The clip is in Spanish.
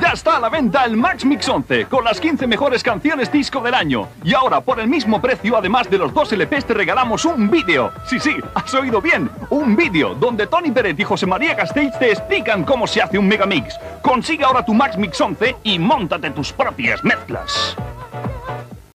Ya está a la venta el Max Mix 11 con las 15 mejores canciones disco del año. Y ahora, por el mismo precio, además de los dos LPs, te regalamos un vídeo. Sí, sí, has oído bien. Un vídeo donde Tony Pérez y José María Castells te explican cómo se hace un megamix. Consigue ahora tu Max Mix 11 y montate tus propias mezclas.